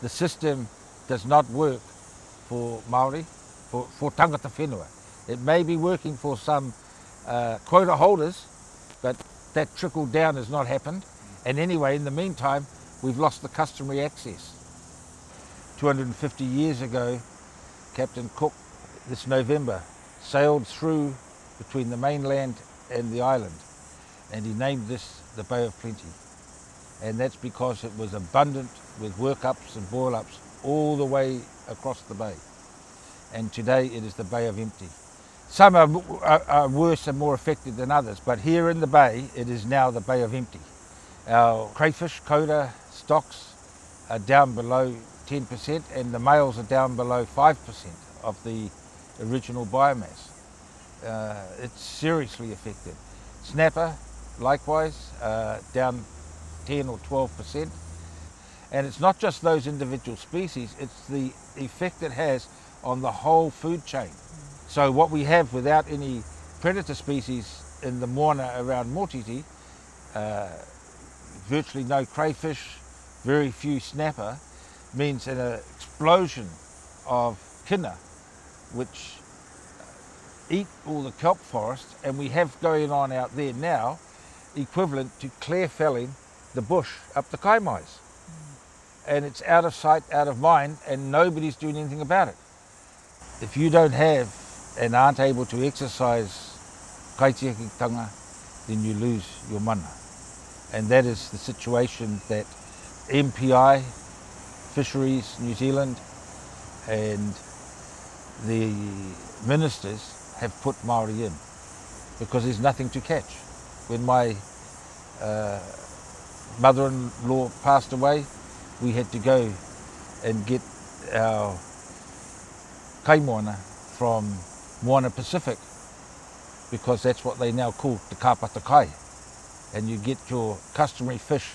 the system does not work for Maori, for, for tangata whenua. It may be working for some uh, quota holders, but that trickle down has not happened. And anyway, in the meantime, we've lost the customary access. 250 years ago, Captain Cook, this November, sailed through between the mainland and the island, and he named this the Bay of Plenty. and that's because it was abundant with workups and boil-ups all the way across the bay. And today it is the Bay of Empty. Some are, are, are worse and more affected than others, but here in the bay, it is now the Bay of Empty. Our crayfish, coda, stocks are down below 10% and the males are down below 5% of the original biomass. Uh, it's seriously affected. Snapper, likewise, uh, down 10 or 12%. And it's not just those individual species, it's the effect it has on the whole food chain. So what we have without any predator species in the Moana around Motiti, uh, virtually no crayfish, very few snapper, means an explosion of kinna, which eat all the kelp forests, and we have going on out there now equivalent to clear felling the bush up the kaimais. Mm. And it's out of sight, out of mind, and nobody's doing anything about it. If you don't have and aren't able to exercise kaitiakitanga, then you lose your mana. And that is the situation that MPI, Fisheries New Zealand, and the ministers have put Maori in because there's nothing to catch. When my uh, mother-in-law passed away, we had to go and get our kaimoana from Moana Pacific because that's what they now call the kapata kai. And you get your customary fish